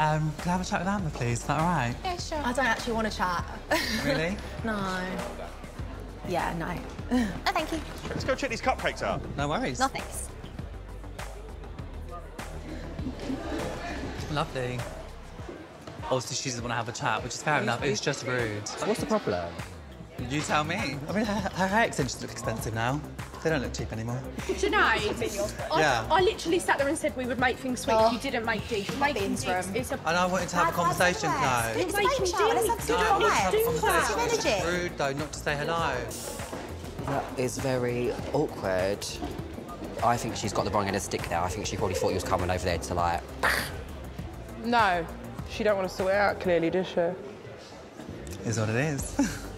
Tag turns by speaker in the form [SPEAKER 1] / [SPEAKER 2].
[SPEAKER 1] Um, can I have a chat with Amber, please? Is that all right?
[SPEAKER 2] Yeah, sure.
[SPEAKER 3] I don't actually want to chat.
[SPEAKER 1] Really?
[SPEAKER 3] no. Yeah, no.
[SPEAKER 2] No, thank you.
[SPEAKER 4] Let's go check these cupcakes out.
[SPEAKER 1] No worries.
[SPEAKER 2] No, thanks.
[SPEAKER 1] Lovely. Obviously, she doesn't want to have a chat, which is fair enough. It's just rude.
[SPEAKER 5] What's the problem?
[SPEAKER 1] You tell me. I mean, her, her hair extensions look expensive now. They don't look cheap anymore.
[SPEAKER 6] Sinead, I,
[SPEAKER 1] Yeah.
[SPEAKER 6] I literally sat there and said we would make things sweet.
[SPEAKER 3] Oh.
[SPEAKER 6] You didn't make dish. Making
[SPEAKER 3] Beans
[SPEAKER 6] dish is a
[SPEAKER 1] And I wanted to have a conversation,
[SPEAKER 2] Let's
[SPEAKER 1] though.
[SPEAKER 2] It's a baby shower. Let's have
[SPEAKER 6] No,
[SPEAKER 1] No, I
[SPEAKER 2] some
[SPEAKER 1] wanted to have a
[SPEAKER 2] fun.
[SPEAKER 6] do
[SPEAKER 1] conversation. It's rude, though, not to say hello.
[SPEAKER 5] That is very awkward. I think she's got the wrong end of the stick there. I think she probably thought you was coming over there to like.
[SPEAKER 7] No, she don't want to sort it out clearly, does she?
[SPEAKER 1] Is what it is.